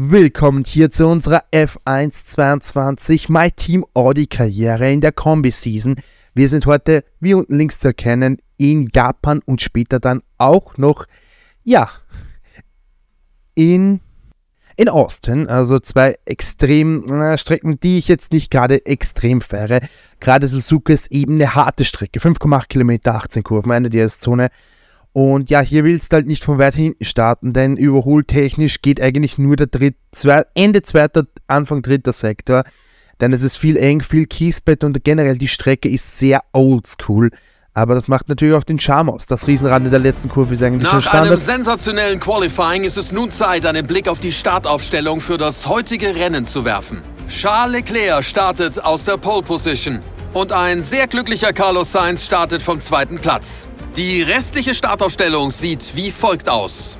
Willkommen hier zu unserer F122 My Team Audi Karriere in der Kombi Season. Wir sind heute, wie unten links zu erkennen, in Japan und später dann auch noch, ja, in, in Austin. Also zwei extrem äh, Strecken, die ich jetzt nicht gerade extrem fahre. Gerade Suzuka ist eben eine harte Strecke. 5,8 Kilometer, 18 Kurven, eine DS-Zone. Und ja, hier willst du halt nicht von weit hinten starten, denn überholtechnisch geht eigentlich nur der dritt, zwei, Ende zweiter, Anfang dritter Sektor. Denn es ist viel eng, viel Kiesbett und generell die Strecke ist sehr oldschool. Aber das macht natürlich auch den Charme aus. Das Riesenrad in der letzten Kurve ist eigentlich Nach einem sensationellen Qualifying ist es nun Zeit, einen Blick auf die Startaufstellung für das heutige Rennen zu werfen. Charles Leclerc startet aus der Pole Position. Und ein sehr glücklicher Carlos Sainz startet vom zweiten Platz. Die restliche Startaufstellung sieht wie folgt aus.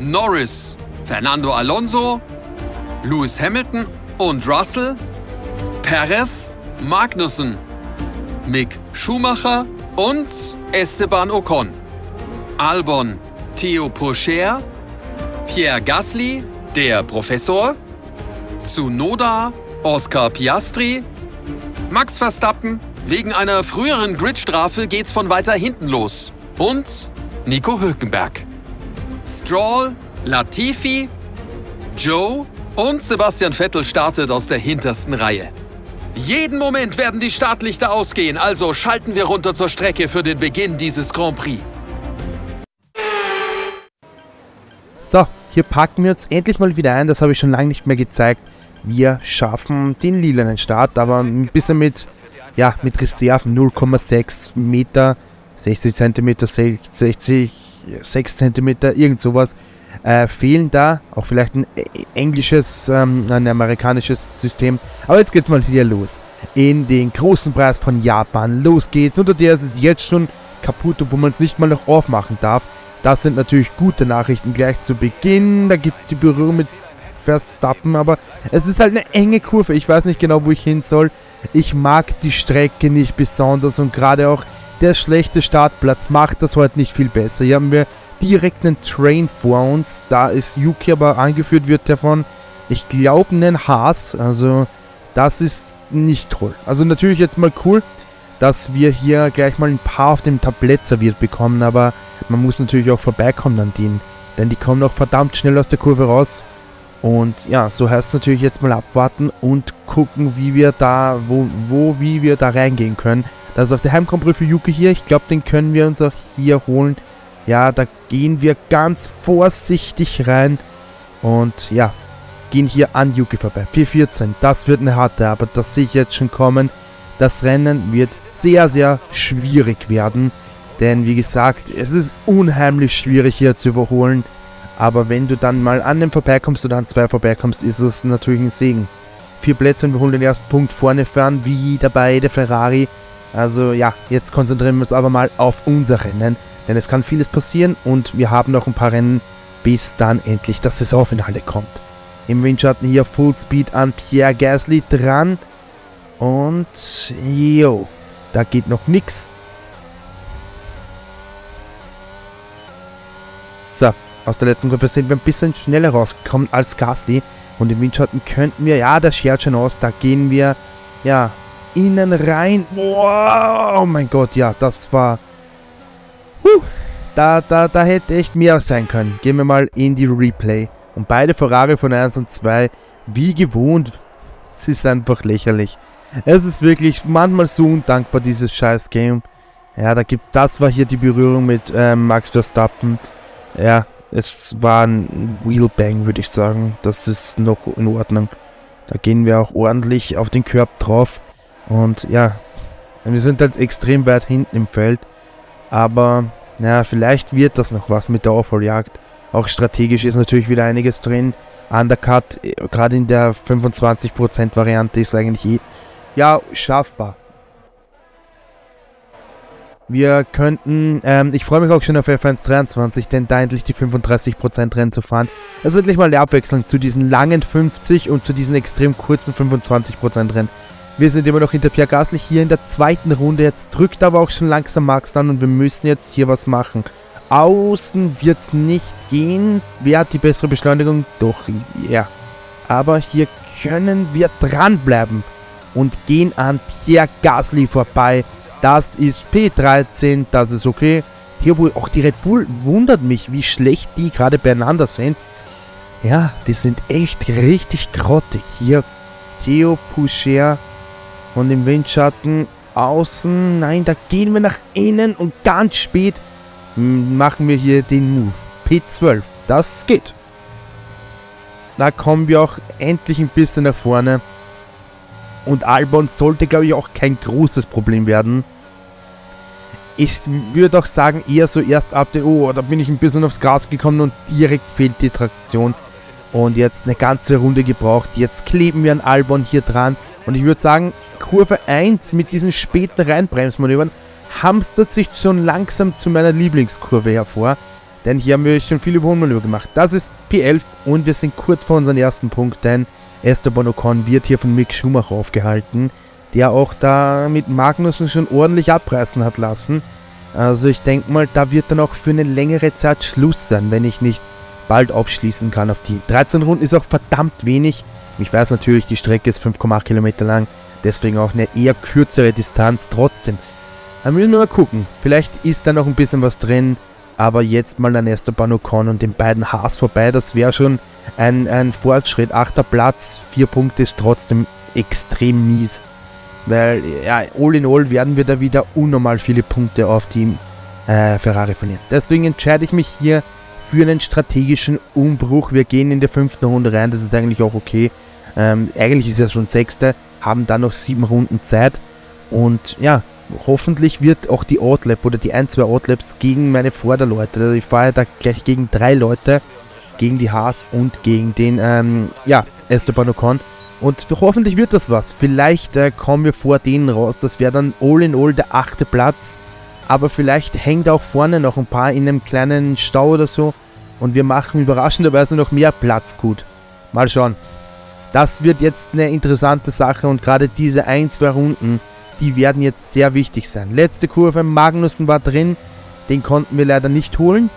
Norris, Fernando Alonso, Lewis Hamilton und Russell, Perez, Magnussen, Mick Schumacher und Esteban Ocon. Albon, Theo Pourchaire, Pierre Gasly, der Professor, Tsunoda, Oscar Piastri, Max Verstappen, Wegen einer früheren Gridstrafe geht's von weiter hinten los. Und Nico Hülkenberg. Stroll, Latifi, Joe und Sebastian Vettel startet aus der hintersten Reihe. Jeden Moment werden die Startlichter ausgehen, also schalten wir runter zur Strecke für den Beginn dieses Grand Prix. So, hier packen wir uns endlich mal wieder ein, das habe ich schon lange nicht mehr gezeigt. Wir schaffen den lilanen Start, aber ein bisschen mit ja, mit Reserven 0,6 Meter, 60 Zentimeter, 60, 6 Zentimeter, irgend sowas, äh, fehlen da. Auch vielleicht ein englisches, ähm, ein amerikanisches System. Aber jetzt geht's mal hier los. In den großen Preis von Japan. Los geht's. Unter der ist es jetzt schon kaputt, wo man es nicht mal noch aufmachen darf. Das sind natürlich gute Nachrichten gleich zu Beginn. Da gibt es die Berührung mit Verstappen, aber es ist halt eine enge Kurve. Ich weiß nicht genau, wo ich hin soll. Ich mag die Strecke nicht besonders und gerade auch der schlechte Startplatz macht das heute nicht viel besser. Hier haben wir direkt einen Train vor uns. Da ist Yuki aber angeführt wird davon, ich glaube, einen Haas. Also das ist nicht toll. Also natürlich jetzt mal cool, dass wir hier gleich mal ein paar auf dem Tablett serviert bekommen, aber man muss natürlich auch vorbeikommen an denen. Denn die kommen auch verdammt schnell aus der Kurve raus. Und ja, so heißt es natürlich jetzt mal abwarten und gucken, wie wir da, wo, wo, wie wir da reingehen können. Das ist auch der Heimkompris für Yuki hier. Ich glaube, den können wir uns auch hier holen. Ja, da gehen wir ganz vorsichtig rein. Und ja, gehen hier an Yuki vorbei. P14, das wird eine harte, aber das sehe ich jetzt schon kommen. Das Rennen wird sehr, sehr schwierig werden. Denn wie gesagt, es ist unheimlich schwierig hier zu überholen. Aber wenn du dann mal an dem vorbeikommst oder an zwei vorbeikommst, ist es natürlich ein Segen. Vier Plätze und wir holen den ersten Punkt vorne fern, wie dabei der Ferrari. Also ja, jetzt konzentrieren wir uns aber mal auf unser Rennen. Denn es kann vieles passieren und wir haben noch ein paar Rennen, bis dann endlich das Saisonfinale kommt. Im Windschatten hier Full Speed an Pierre Gasly dran. Und jo, da geht noch nichts. So, aus der letzten Gruppe sind wir ein bisschen schneller rausgekommen als Gasly. Und im Windschatten könnten wir, ja, das schert schon aus, da gehen wir, ja, innen rein. Wow, oh mein Gott, ja, das war, huh, da, da, da hätte echt mehr sein können. Gehen wir mal in die Replay. Und beide Ferrari von 1 und 2, wie gewohnt, es ist einfach lächerlich. Es ist wirklich manchmal so undankbar, dieses scheiß Game. Ja, da gibt, das war hier die Berührung mit äh, Max Verstappen. Ja, es war ein Wheelbang, würde ich sagen. Das ist noch in Ordnung. Da gehen wir auch ordentlich auf den Körb drauf. Und ja, wir sind halt extrem weit hinten im Feld. Aber ja, vielleicht wird das noch was mit der Aufholjagd. Auch strategisch ist natürlich wieder einiges drin. Undercut, äh, gerade in der 25% Variante, ist eigentlich eh ja schaffbar. Wir könnten, ähm, ich freue mich auch schon auf F1 23, denn da endlich die 35% Rennen zu fahren. Das ist endlich mal eine Abwechslung zu diesen langen 50 und zu diesen extrem kurzen 25% Rennen. Wir sind immer noch hinter Pierre Gasly hier in der zweiten Runde. Jetzt drückt aber auch schon langsam Max an und wir müssen jetzt hier was machen. außen wird es nicht gehen. Wer hat die bessere Beschleunigung? Doch, ja. Aber hier können wir dranbleiben und gehen an Pierre Gasly vorbei. Das ist P13, das ist okay. Hier wohl auch die Red Bull wundert mich, wie schlecht die gerade beieinander sind. Ja, die sind echt richtig grottig. Hier Theo Poucher und im Windschatten außen. Nein, da gehen wir nach innen und ganz spät machen wir hier den Move. P12, das geht. Da kommen wir auch endlich ein bisschen nach vorne. Und Albon sollte, glaube ich, auch kein großes Problem werden. Ich würde auch sagen, eher so erst ab der, oh, da bin ich ein bisschen aufs Gas gekommen und direkt fehlt die Traktion. Und jetzt eine ganze Runde gebraucht. Jetzt kleben wir an Albon hier dran. Und ich würde sagen, Kurve 1 mit diesen späten Reinbremsmanövern hamstert sich schon langsam zu meiner Lieblingskurve hervor. Denn hier haben wir schon viele Überholmanöver gemacht. Das ist P11 und wir sind kurz vor unserem ersten Punkt, denn Esteban Ocon wird hier von Mick Schumacher aufgehalten, der auch da mit Magnussen schon ordentlich abreißen hat lassen. Also ich denke mal, da wird dann auch für eine längere Zeit Schluss sein, wenn ich nicht bald abschließen kann auf die 13 Runden. Ist auch verdammt wenig. Ich weiß natürlich, die Strecke ist 5,8 Kilometer lang, deswegen auch eine eher kürzere Distanz. Trotzdem, da müssen wir mal gucken. Vielleicht ist da noch ein bisschen was drin, aber jetzt mal an Esteban Ocon und den beiden Haas vorbei, das wäre schon ein, ein Fortschritt. Achter Platz, vier Punkte ist trotzdem extrem mies. Weil, ja, all in all werden wir da wieder unnormal viele Punkte auf die äh, Ferrari verlieren. Deswegen entscheide ich mich hier für einen strategischen Umbruch. Wir gehen in der fünften Runde rein, das ist eigentlich auch okay. Ähm, eigentlich ist es schon sechste, haben dann noch sieben Runden Zeit. Und ja, hoffentlich wird auch die Outlap oder die ein, zwei Outlaps gegen meine Vorderleute. Also ich fahre da gleich gegen drei Leute, gegen die Haas und gegen den, ähm, ja, Esteban Ocon. Und hoffentlich wird das was. Vielleicht äh, kommen wir vor denen raus. Das wäre dann all in all der achte Platz aber vielleicht hängt auch vorne noch ein paar in einem kleinen Stau oder so und wir machen überraschenderweise noch mehr Platz gut. Mal schauen. Das wird jetzt eine interessante Sache und gerade diese ein, zwei Runden, die werden jetzt sehr wichtig sein. Letzte Kurve, Magnussen war drin, den konnten wir leider nicht holen.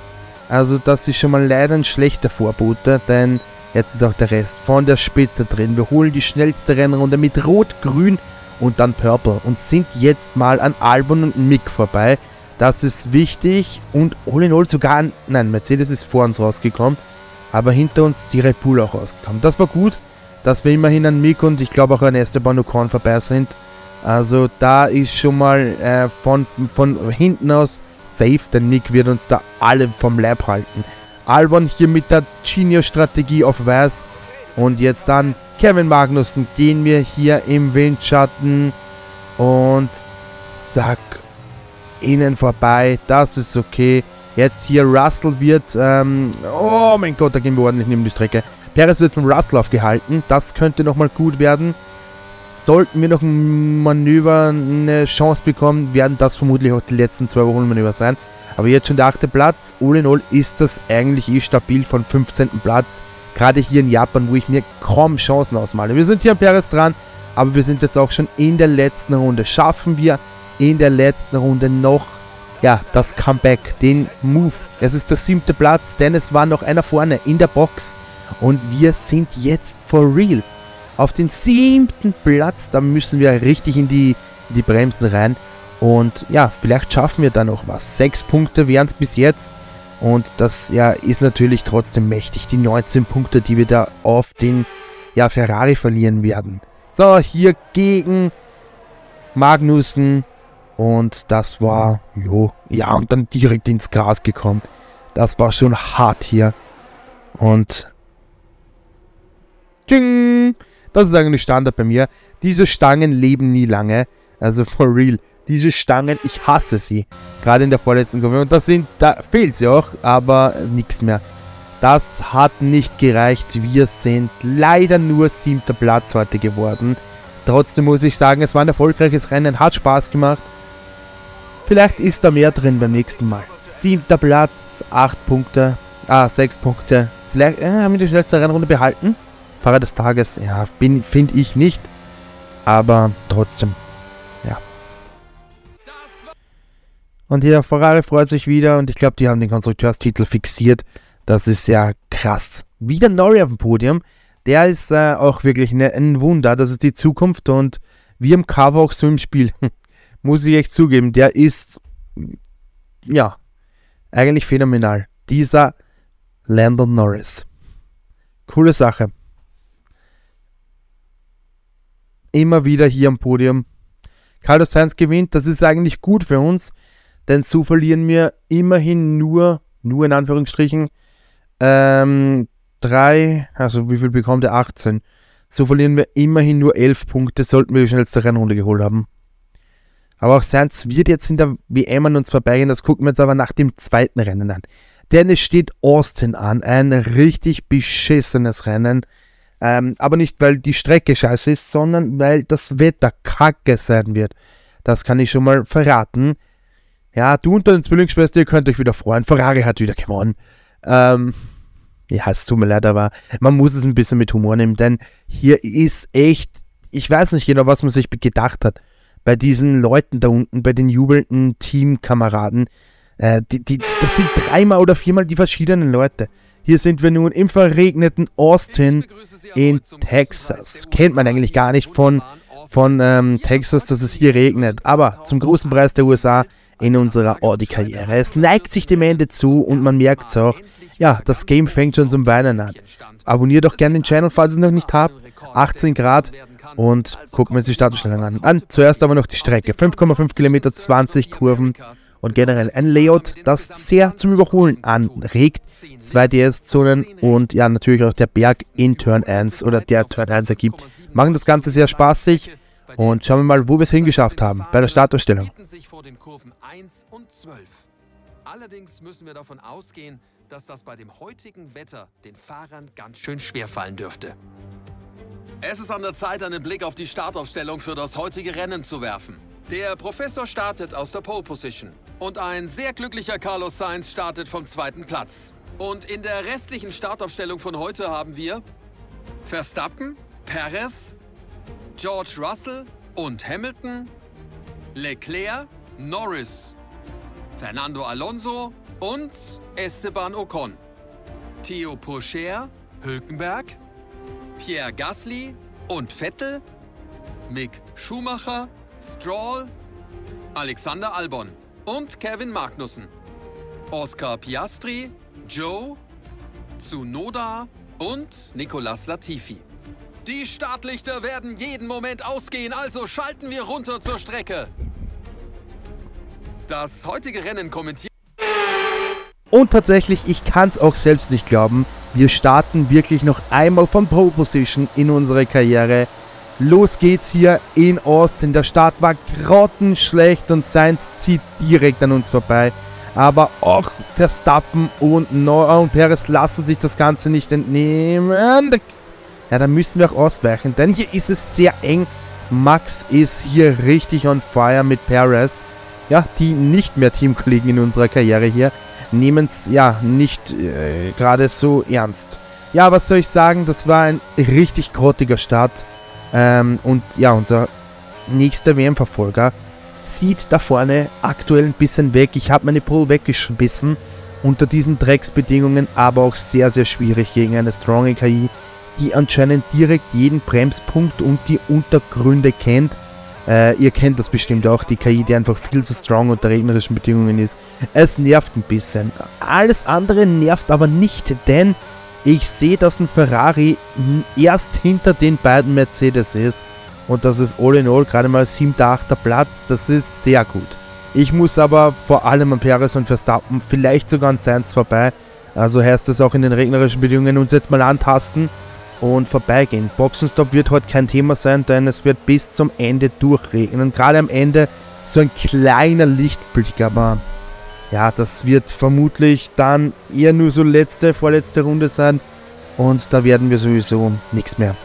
Also das ist schon mal leider ein schlechter Vorbote, denn jetzt ist auch der Rest von der Spitze drin. Wir holen die schnellste Rennrunde mit Rot-Grün und dann Purple und sind jetzt mal an Albon und Mick vorbei. Das ist wichtig und all in all sogar, nein, Mercedes ist vor uns rausgekommen, aber hinter uns die Red Bull auch rausgekommen. Das war gut, dass wir immerhin an Mick und ich glaube auch an Esteban Ocon vorbei sind. Also da ist schon mal äh, von, von hinten aus safe, denn Mick wird uns da alle vom Leib halten. Albon hier mit der Genius-Strategie auf Weiß und jetzt dann Kevin Magnussen gehen wir hier im Windschatten und zack, innen vorbei. Das ist okay. Jetzt hier Russell wird, ähm, oh mein Gott, da gehen wir ordentlich neben die Strecke. Perez wird von Russell aufgehalten. Das könnte nochmal gut werden. Sollten wir noch ein Manöver, eine Chance bekommen, werden das vermutlich auch die letzten zwei Wochen Manöver sein. Aber jetzt schon der achte Platz. All in all ist das eigentlich eh stabil von 15. Platz Gerade hier in Japan, wo ich mir kaum Chancen ausmale. Wir sind hier am Perez dran, aber wir sind jetzt auch schon in der letzten Runde. Schaffen wir in der letzten Runde noch ja, das Comeback, den Move. Es ist der siebte Platz, denn es war noch einer vorne in der Box. Und wir sind jetzt for real. Auf den siebten Platz, da müssen wir richtig in die, in die Bremsen rein. Und ja, vielleicht schaffen wir da noch was. Sechs Punkte wären es bis jetzt. Und das ja, ist natürlich trotzdem mächtig. Die 19 Punkte, die wir da auf den ja, Ferrari verlieren werden. So, hier gegen Magnussen. Und das war, jo, ja, und dann direkt ins Gras gekommen. Das war schon hart hier. Und Ding, das ist eigentlich Standard bei mir. Diese Stangen leben nie lange. Also for real. Diese Stangen, ich hasse sie. Gerade in der vorletzten Kurve. Und da, sind, da fehlt sie auch, aber nichts mehr. Das hat nicht gereicht. Wir sind leider nur siebter Platz heute geworden. Trotzdem muss ich sagen, es war ein erfolgreiches Rennen, hat Spaß gemacht. Vielleicht ist da mehr drin beim nächsten Mal. Siebter Platz, acht Punkte, ah, sechs Punkte. Vielleicht äh, haben wir die schnellste Rennrunde behalten. Fahrer des Tages, ja, finde ich nicht. Aber trotzdem, Und hier Ferrari freut sich wieder und ich glaube, die haben den Konstrukteurstitel fixiert. Das ist ja krass. Wieder Norrie auf dem Podium. Der ist äh, auch wirklich ne, ein Wunder. Das ist die Zukunft und wie im Cover auch so im Spiel. Muss ich echt zugeben. Der ist, ja, eigentlich phänomenal. Dieser Landon Norris. Coole Sache. Immer wieder hier am Podium. Carlos Sainz gewinnt. Das ist eigentlich gut für uns denn so verlieren wir immerhin nur, nur in Anführungsstrichen, ähm, drei, also wie viel bekommt er? 18. So verlieren wir immerhin nur 11 Punkte, sollten wir die schnellste Rennrunde geholt haben. Aber auch Sainz wird jetzt in der WM an uns vorbeigehen, das gucken wir jetzt aber nach dem zweiten Rennen an. Denn es steht Austin an, ein richtig beschissenes Rennen. Ähm, aber nicht, weil die Strecke scheiße ist, sondern weil das Wetter kacke sein wird. Das kann ich schon mal verraten. Ja, du und deine Zwillingsschwester, ihr könnt euch wieder freuen. Ferrari hat wieder gewonnen. Ähm, ja, es tut mir leid, aber man muss es ein bisschen mit Humor nehmen, denn hier ist echt, ich weiß nicht genau, was man sich gedacht hat. Bei diesen Leuten da unten, bei den jubelnden Teamkameraden, äh, die, die, das sind dreimal oder viermal die verschiedenen Leute. Hier sind wir nun im verregneten Austin in Texas. Kennt man eigentlich gar nicht von, von ähm, Texas, dass es hier regnet. Aber zum großen Preis der USA in unserer Audi-Karriere. Es neigt sich dem Ende zu und man merkt es auch. Ja, das Game fängt schon zum Weinen an. Abonniert doch gerne den Channel, falls ihr es noch nicht habt. 18 Grad und gucken wir uns die Startstellung an. an. Zuerst aber noch die Strecke. 5,5 Kilometer, 20 Kurven und generell ein Layout, das sehr zum Überholen anregt. Zwei DS-Zonen und ja, natürlich auch der Berg in Turn 1 oder der Turn 1 ergibt. Machen das Ganze sehr spaßig und schauen wir mal, wo wir es hingeschafft haben bei der Startausstellung. Allerdings müssen wir davon ausgehen, dass das bei dem heutigen Wetter den Fahrern ganz schön schwer fallen dürfte. Es ist an der Zeit, einen Blick auf die Startaufstellung für das heutige Rennen zu werfen. Der Professor startet aus der Pole Position und ein sehr glücklicher Carlos Sainz startet vom zweiten Platz. Und in der restlichen Startaufstellung von heute haben wir Verstappen, Perez, George Russell und Hamilton, Leclerc, Norris, Fernando Alonso und Esteban Ocon, Theo Pourchaire, Hülkenberg, Pierre Gasly und Vettel, Mick Schumacher, Stroll, Alexander Albon und Kevin Magnussen, Oscar Piastri, Joe, Tsunoda und Nicolas Latifi. Die Startlichter werden jeden Moment ausgehen, also schalten wir runter zur Strecke. Das heutige Rennen kommentiert... Und tatsächlich, ich kann es auch selbst nicht glauben, wir starten wirklich noch einmal von Pole Position in unsere Karriere. Los geht's hier in Austin. Der Start war grottenschlecht und Sainz zieht direkt an uns vorbei. Aber auch Verstappen und Noah und Perez lassen sich das Ganze nicht entnehmen ja, dann müssen wir auch ausweichen, denn hier ist es sehr eng. Max ist hier richtig on fire mit Perez. Ja, die nicht mehr Teamkollegen in unserer Karriere hier nehmen es ja nicht äh, gerade so ernst. Ja, was soll ich sagen, das war ein richtig grottiger Start. Ähm, und ja, unser nächster WM-Verfolger zieht da vorne aktuell ein bisschen weg. Ich habe meine Pole weggeschmissen unter diesen Drecksbedingungen, aber auch sehr, sehr schwierig gegen eine Strong KI die anscheinend direkt jeden Bremspunkt und die Untergründe kennt. Äh, ihr kennt das bestimmt auch, die KI, die einfach viel zu strong unter regnerischen Bedingungen ist. Es nervt ein bisschen. Alles andere nervt aber nicht, denn ich sehe, dass ein Ferrari erst hinter den beiden Mercedes ist. Und das ist all in all gerade mal 7. 8. Platz. Das ist sehr gut. Ich muss aber vor allem an Perez und Verstappen, vielleicht sogar an Sainz vorbei. Also heißt das auch in den regnerischen Bedingungen uns jetzt mal antasten und vorbeigehen. Boxenstopp wird heute kein Thema sein, denn es wird bis zum Ende durchregnen. Gerade am Ende so ein kleiner Lichtblick, aber ja, das wird vermutlich dann eher nur so letzte, vorletzte Runde sein und da werden wir sowieso nichts mehr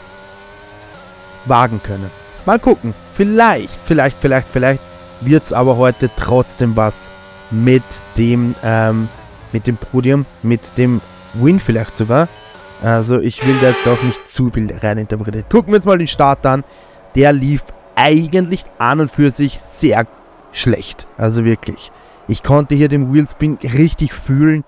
wagen können. Mal gucken, vielleicht, vielleicht, vielleicht, vielleicht wird es aber heute trotzdem was mit dem, ähm, mit dem Podium, mit dem Win vielleicht sogar. Also ich will da jetzt auch nicht zu viel reininterpretieren. Gucken wir uns mal den Start an. Der lief eigentlich an und für sich sehr schlecht. Also wirklich. Ich konnte hier den Wheelspin richtig fühlen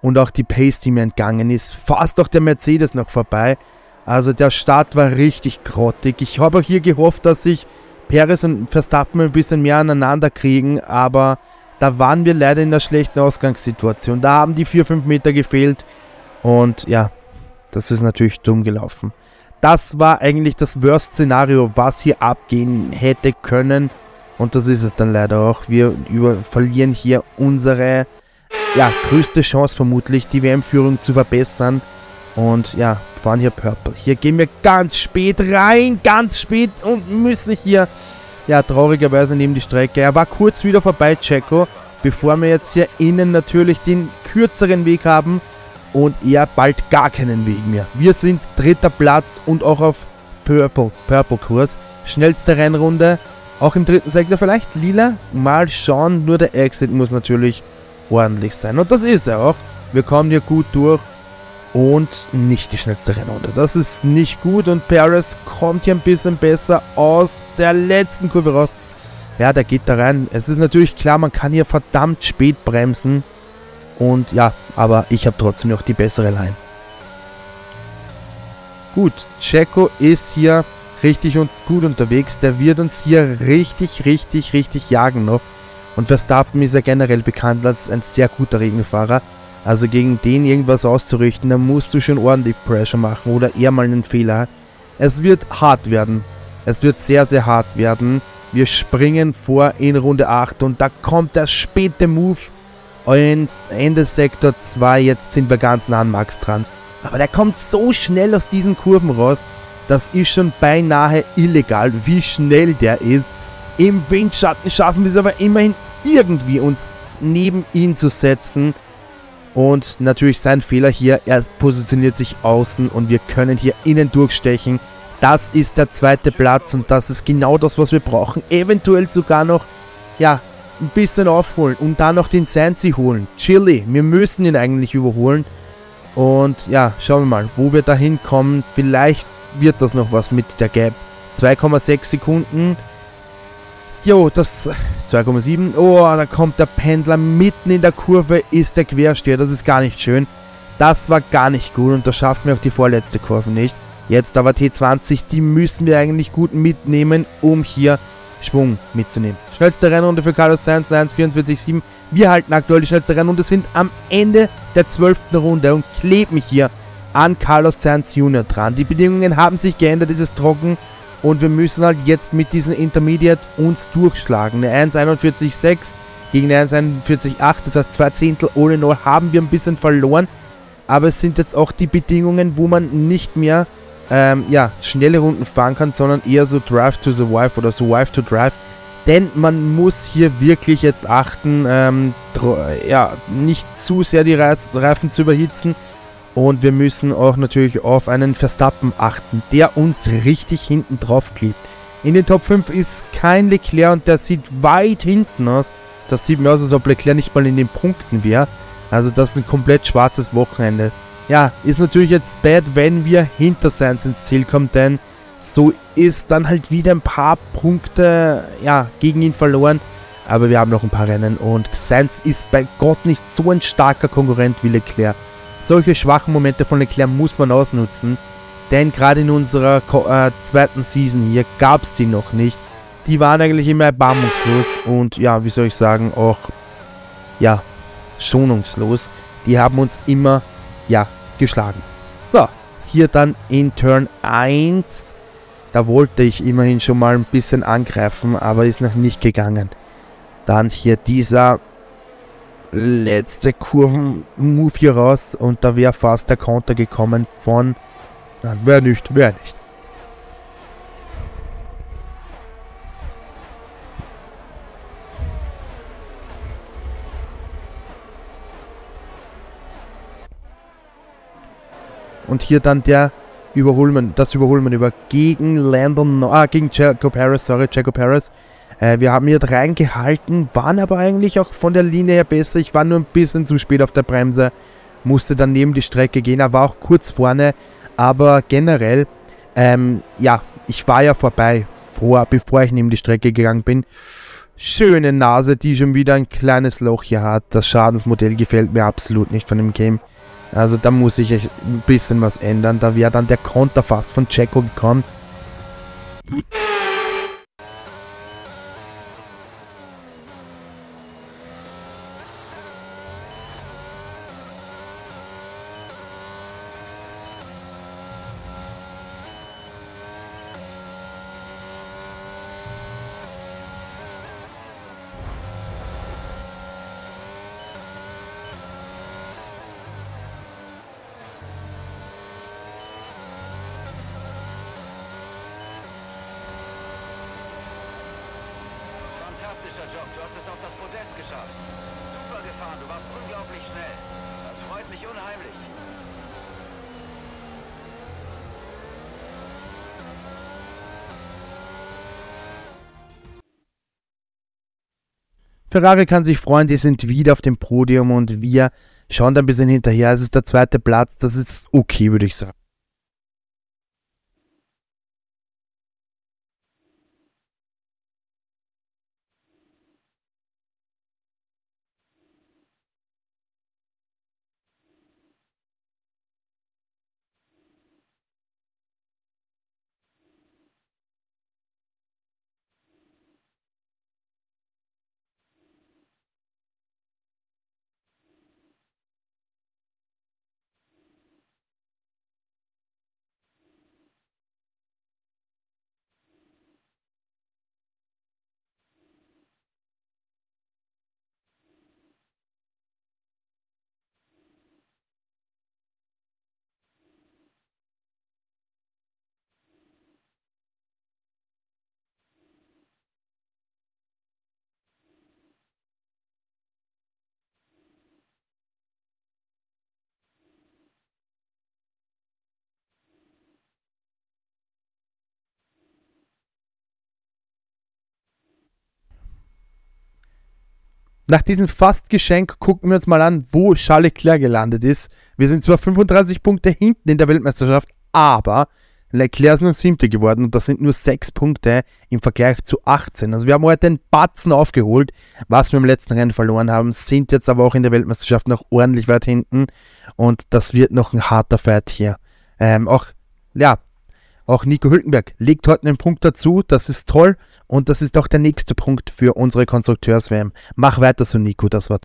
und auch die Pace, die mir entgangen ist. Fast auch der Mercedes noch vorbei. Also der Start war richtig grottig. Ich habe auch hier gehofft, dass sich Perez und Verstappen ein bisschen mehr aneinander kriegen, aber da waren wir leider in einer schlechten Ausgangssituation. Da haben die 4-5 Meter gefehlt und ja, das ist natürlich dumm gelaufen. Das war eigentlich das Worst-Szenario, was hier abgehen hätte können. Und das ist es dann leider auch. Wir über verlieren hier unsere ja, größte Chance vermutlich, die WM-Führung zu verbessern. Und ja, fahren hier Purple. Hier gehen wir ganz spät rein, ganz spät und müssen hier, ja, traurigerweise neben die Strecke. Er war kurz wieder vorbei, Checo, bevor wir jetzt hier innen natürlich den kürzeren Weg haben und er bald gar keinen Weg mehr. Wir sind dritter Platz und auch auf Purple, Purple Kurs. Schnellste Rennrunde, auch im dritten Sektor vielleicht lila. Mal schauen, nur der Exit muss natürlich ordentlich sein. Und das ist er auch. Wir kommen hier gut durch und nicht die schnellste Rennrunde. Das ist nicht gut und Perez kommt hier ein bisschen besser aus der letzten Kurve raus. Ja, der geht da rein. Es ist natürlich klar, man kann hier verdammt spät bremsen. Und ja, aber ich habe trotzdem noch die bessere Line. Gut, Checo ist hier richtig und gut unterwegs. Der wird uns hier richtig, richtig, richtig jagen noch. Und Verstappen ist ja generell bekannt als ein sehr guter Regenfahrer. Also gegen den irgendwas auszurichten, da musst du schon ordentlich Pressure machen oder eher mal einen Fehler. Es wird hart werden. Es wird sehr, sehr hart werden. Wir springen vor in Runde 8 und da kommt der späte Move und Ende Sektor 2, jetzt sind wir ganz nah an Max dran. Aber der kommt so schnell aus diesen Kurven raus, das ist schon beinahe illegal, wie schnell der ist. Im Windschatten schaffen wir es aber immerhin irgendwie uns neben ihn zu setzen. Und natürlich sein Fehler hier, er positioniert sich außen und wir können hier innen durchstechen. Das ist der zweite Platz und das ist genau das, was wir brauchen. Eventuell sogar noch, ja, ein bisschen aufholen und dann noch den Sansi holen. Chili, wir müssen ihn eigentlich überholen. Und ja, schauen wir mal, wo wir da hinkommen. Vielleicht wird das noch was mit der Gap. 2,6 Sekunden. Jo, das 2,7. Oh, da kommt der Pendler mitten in der Kurve, ist der Quersteher. Das ist gar nicht schön. Das war gar nicht gut und da schaffen wir auch die vorletzte Kurve nicht. Jetzt aber T20, die müssen wir eigentlich gut mitnehmen, um hier Schwung mitzunehmen. Schnellste Rennrunde für Carlos Sainz, 1,44,7. Wir halten aktuell die schnellste Rennrunde, sind am Ende der 12. Runde und kleben hier an Carlos Sainz Jr. dran. Die Bedingungen haben sich geändert, es ist trocken und wir müssen halt jetzt mit diesem Intermediate uns durchschlagen. Eine 1,41,6 gegen eine 1,41,8, das heißt zwei Zehntel ohne Null haben wir ein bisschen verloren. Aber es sind jetzt auch die Bedingungen, wo man nicht mehr ähm, ja, schnelle Runden fahren kann, sondern eher so Drive to Survive oder Survive to Drive. Denn man muss hier wirklich jetzt achten, ähm, ja, nicht zu sehr die Reifen zu überhitzen. Und wir müssen auch natürlich auf einen Verstappen achten, der uns richtig hinten drauf klebt. In den Top 5 ist kein Leclerc und der sieht weit hinten aus. Das sieht mir aus, als ob Leclerc nicht mal in den Punkten wäre. Also das ist ein komplett schwarzes Wochenende. Ja, ist natürlich jetzt bad, wenn wir hinter Sainz ins Ziel kommen, denn so ist dann halt wieder ein paar Punkte ja, gegen ihn verloren. Aber wir haben noch ein paar Rennen und Sainz ist bei Gott nicht so ein starker Konkurrent wie Leclerc. Solche schwachen Momente von Leclerc muss man ausnutzen, denn gerade in unserer äh, zweiten Season hier gab es die noch nicht. Die waren eigentlich immer erbarmungslos und ja, wie soll ich sagen, auch ja, schonungslos. Die haben uns immer ja, geschlagen. So, hier dann in Turn 1. Da wollte ich immerhin schon mal ein bisschen angreifen, aber ist noch nicht gegangen. Dann hier dieser letzte Kurven-Move hier raus und da wäre fast der Counter gekommen von... Nein, wäre nicht, wäre nicht. Und hier dann der Überholmann, das Überholmanöver gegen Landon, ah, gegen Jacob Harris, sorry, Jacob Harris. Äh, wir haben hier reingehalten, waren aber eigentlich auch von der Linie her besser. Ich war nur ein bisschen zu spät auf der Bremse, musste dann neben die Strecke gehen. Er war auch kurz vorne, aber generell, ähm, ja, ich war ja vorbei, vor, bevor ich neben die Strecke gegangen bin. schöne Nase, die schon wieder ein kleines Loch hier hat. Das Schadensmodell gefällt mir absolut nicht von dem Game. Also da muss ich ein bisschen was ändern. Da wäre dann der Konter fast von Jacko gekommen. Ferrari kann sich freuen, die sind wieder auf dem Podium und wir schauen da ein bisschen hinterher. Es ist der zweite Platz, das ist okay, würde ich sagen. Nach diesem Fast-Geschenk gucken wir uns mal an, wo Charles Leclerc gelandet ist. Wir sind zwar 35 Punkte hinten in der Weltmeisterschaft, aber Leclerc ist nur siebte geworden und das sind nur 6 Punkte im Vergleich zu 18. Also wir haben heute einen Batzen aufgeholt, was wir im letzten Rennen verloren haben, sind jetzt aber auch in der Weltmeisterschaft noch ordentlich weit hinten und das wird noch ein harter Fight hier. Ähm, auch, ja, auch Nico Hülkenberg legt heute einen Punkt dazu, das ist toll und das ist auch der nächste Punkt für unsere Konstrukteurs-WM. Mach weiter so, Nico, das war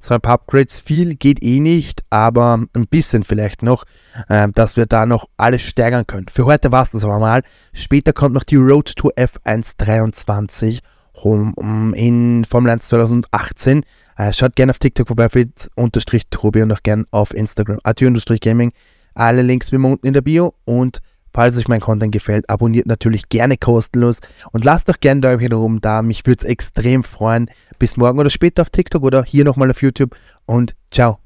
so ein paar Upgrades. Viel geht eh nicht, aber ein bisschen vielleicht noch, äh, dass wir da noch alles steigern können. Für heute war es das aber mal. Später kommt noch die Road to F1 23 in Formel 1 2018. Äh, schaut gerne auf TikTok vorbei, fit unterstrich Tobi und auch gerne auf Instagram, atü-gaming. Alle Links wie unten in der Bio und Falls euch mein Content gefällt, abonniert natürlich gerne kostenlos und lasst doch gerne Däumchen oben da. Mich würde es extrem freuen. Bis morgen oder später auf TikTok oder hier nochmal auf YouTube und ciao.